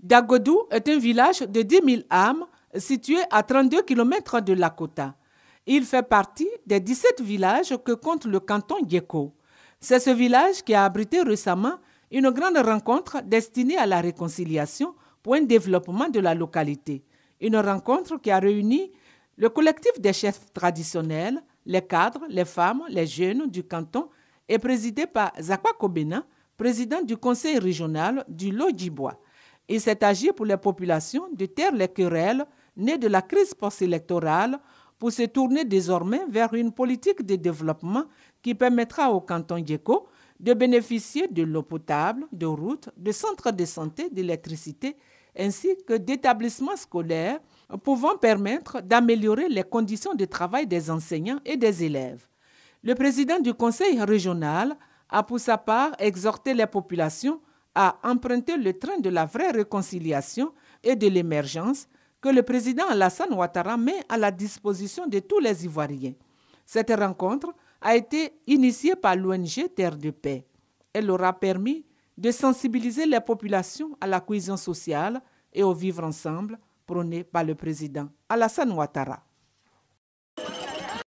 Dagodou est un village de 10 000 âmes situé à 32 km de Lakota. Il fait partie des 17 villages que compte le canton Yeko. C'est ce village qui a abrité récemment une grande rencontre destinée à la réconciliation pour un développement de la localité. Une rencontre qui a réuni le collectif des chefs traditionnels, les cadres, les femmes, les jeunes du canton est présidée par Zakwa Kobena, président du conseil régional du Lodjibois. Il s'est agi pour les populations de taire les querelles nées de la crise post-électorale pour se tourner désormais vers une politique de développement qui permettra au canton Djeko de bénéficier de l'eau potable, de routes, de centres de santé, d'électricité, ainsi que d'établissements scolaires pouvant permettre d'améliorer les conditions de travail des enseignants et des élèves. Le président du conseil régional a pour sa part exhorté les populations à emprunter le train de la vraie réconciliation et de l'émergence que le président Alassane Ouattara met à la disposition de tous les Ivoiriens. Cette rencontre a été initiée par l'ONG Terre de Paix. Elle aura permis de sensibiliser les populations à la cohésion sociale et au vivre ensemble prôné par le président Alassane Ouattara.